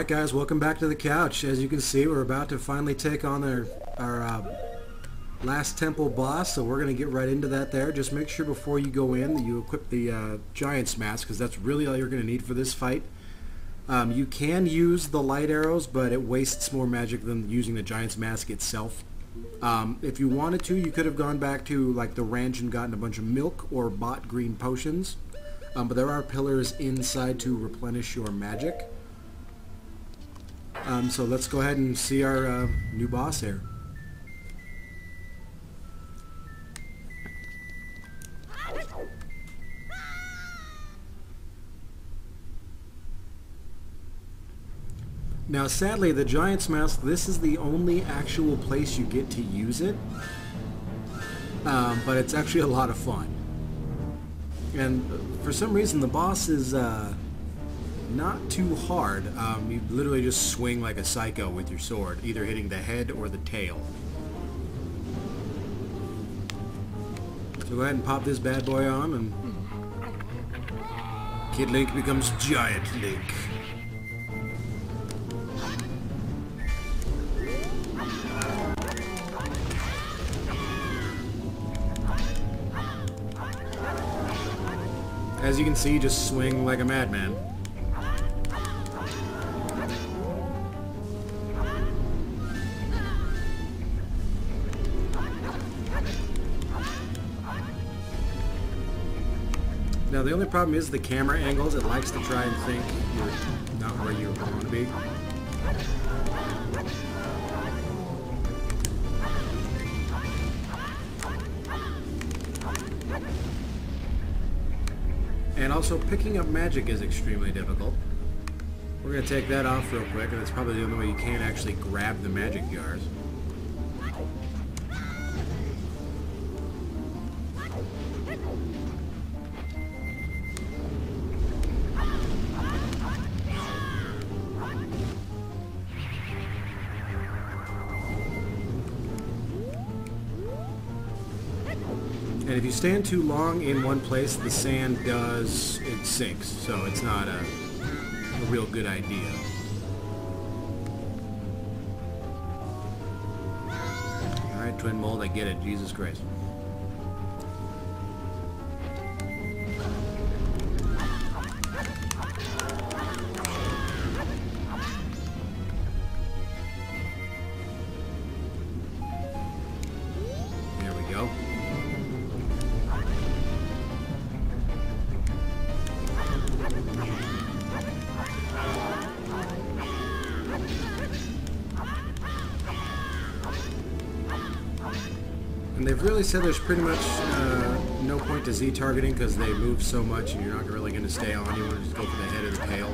Alright guys, welcome back to the couch. As you can see, we're about to finally take on our, our uh, last temple boss, so we're going to get right into that there. Just make sure before you go in that you equip the uh, Giant's Mask, because that's really all you're going to need for this fight. Um, you can use the light arrows, but it wastes more magic than using the Giant's Mask itself. Um, if you wanted to, you could have gone back to like the ranch and gotten a bunch of milk or bought green potions. Um, but there are pillars inside to replenish your magic. Um, so let's go ahead and see our uh, new boss here. Now sadly, the Giant's Mask, this is the only actual place you get to use it. Um, but it's actually a lot of fun. And for some reason, the boss is uh, not too hard. Um, you literally just swing like a psycho with your sword, either hitting the head or the tail. So go ahead and pop this bad boy on, and Kid Link becomes Giant Link. As you can see, just swing like a madman. Now the only problem is the camera angles. It likes to try and think you're not where you want to be. And also picking up magic is extremely difficult. We're going to take that off real quick, and that's probably the only way you can actually grab the magic jars. If you stand too long in one place, the sand does, it sinks. So it's not a, a real good idea. Alright, Twin Mold, I get it. Jesus Christ. They've really said there's pretty much uh, no point to Z targeting because they move so much and you're not really going to stay on. You want to just go for the head or the tail.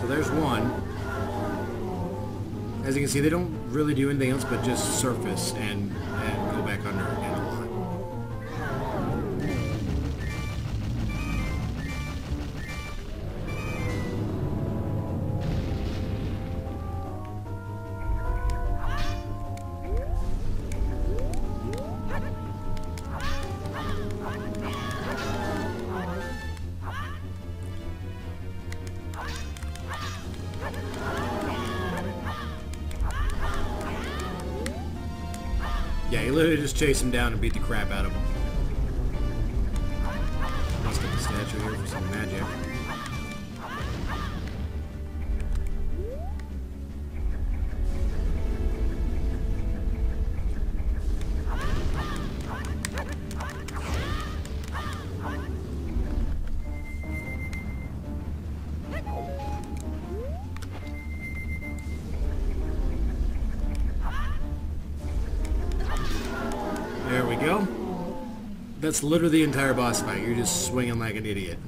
So there's one. As you can see, they don't really do anything else but just surface and, Yeah, you literally just chase him down and beat the crap out of him. Let's get the statue here for some magic. Go. That's literally the entire boss fight. You're just swinging like an idiot.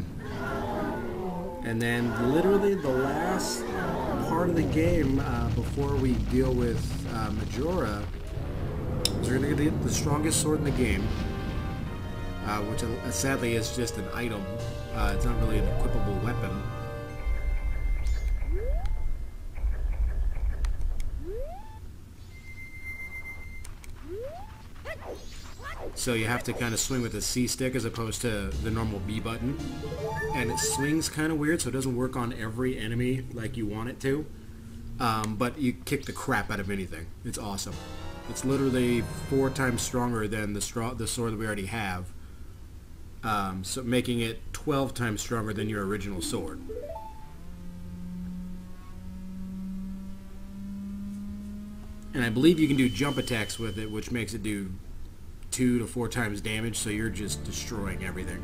And then literally the last part of the game uh, before we deal with uh, Majora is we're going to get the strongest sword in the game, uh, which uh, sadly is just an item. Uh, it's not really an equipable weapon. So you have to kind of swing with the C stick as opposed to the normal B button. And it swings kind of weird, so it doesn't work on every enemy like you want it to. Um, but you kick the crap out of anything. It's awesome. It's literally four times stronger than the, straw, the sword that we already have. Um, so making it 12 times stronger than your original sword. And I believe you can do jump attacks with it, which makes it do two to four times damage, so you're just destroying everything.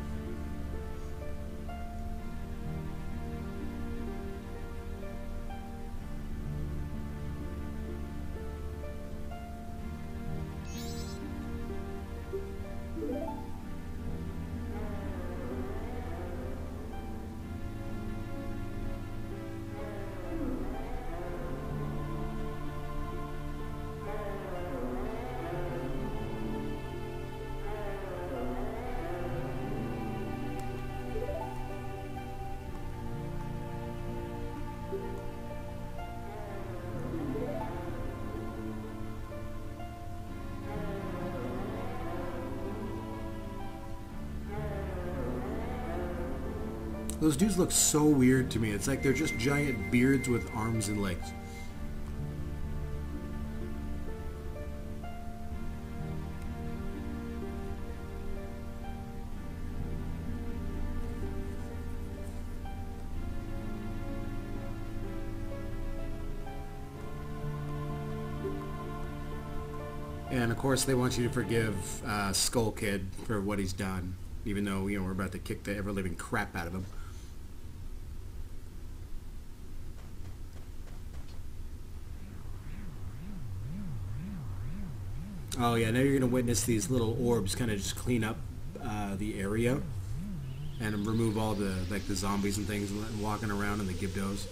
Those dudes look so weird to me. It's like they're just giant beards with arms and legs. And of course, they want you to forgive uh, Skull Kid for what he's done, even though you know we're about to kick the ever living crap out of him. Oh yeah, now you're going to witness these little orbs kind of just clean up uh, the area and remove all the like the zombies and things walking around and the Gibdos.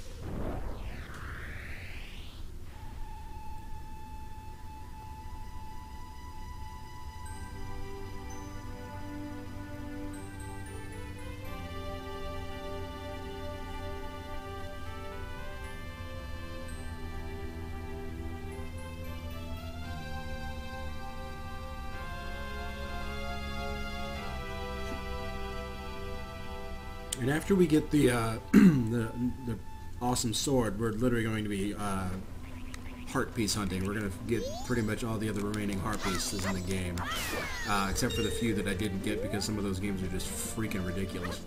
And after we get the, uh, the, the awesome sword, we're literally going to be uh, heart piece hunting. We're going to get pretty much all the other remaining heart pieces in the game, uh, except for the few that I didn't get because some of those games are just freaking ridiculous.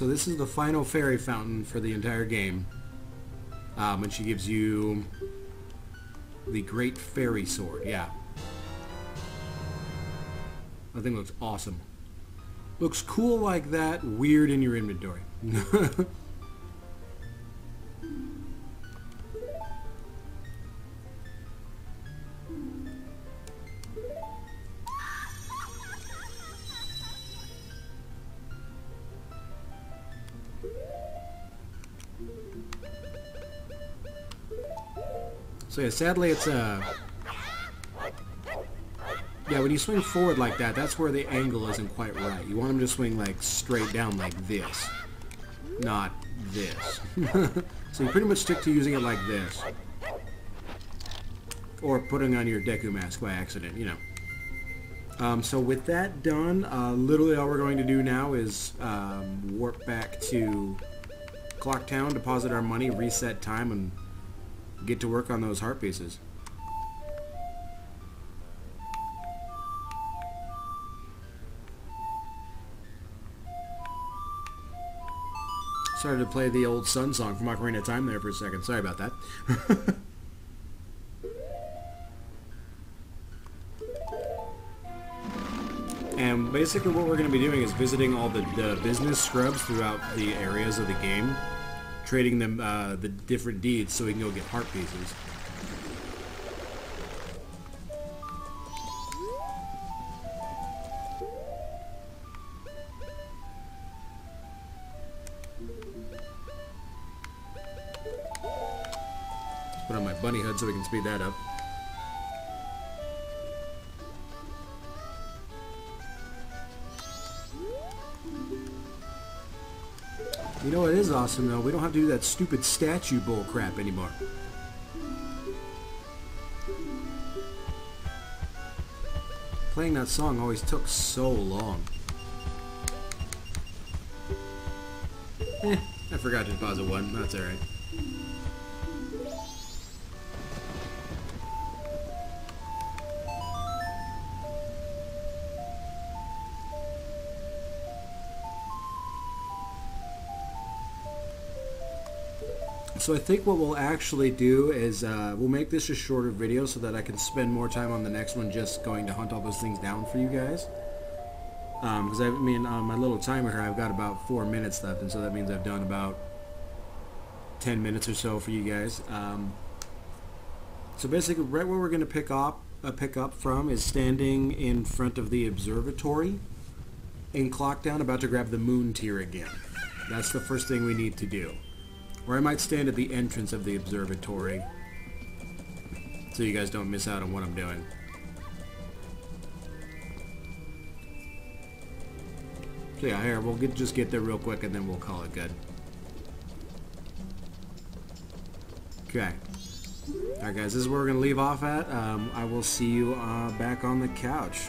So this is the final fairy fountain for the entire game. Um, and she gives you the Great Fairy Sword. Yeah. I think looks awesome. Looks cool like that, weird in your inventory. So yeah, sadly it's. Uh, yeah, when you swing forward like that, that's where the angle isn't quite right. You want them to swing like straight down like this, not this. so you pretty much stick to using it like this. Or putting on your Deku mask by accident, you know. Um, so with that done, uh, literally all we're going to do now is um, warp back to Clock Town, deposit our money, reset time, and get to work on those heart pieces. Started to play the old Sun song from Ocarina of Time there for a second. Sorry about that. and basically what we're going to be doing is visiting all the, the business scrubs throughout the areas of the game trading them uh, the different deeds so we can go get heart pieces. Put on my bunny hood so we can speed that up. You know what is awesome though? We don't have to do that stupid statue bull crap anymore. Playing that song always took so long. Eh, I forgot to deposit one. That's alright. So I think what we'll actually do is uh, we'll make this a shorter video so that I can spend more time on the next one just going to hunt all those things down for you guys. Because um, I mean, on my little timer here, I've got about four minutes left, and so that means I've done about 10 minutes or so for you guys. Um, so basically, right where we're going to pick up, uh, pick up from is standing in front of the observatory in Clock Town, about to grab the moon tear again. That's the first thing we need to do. Or I might stand at the entrance of the observatory so you guys don't miss out on what I'm doing. So yeah, here, we'll get, just get there real quick and then we'll call it good. Okay. Alright guys, this is where we're going to leave off at. Um, I will see you uh, back on the couch.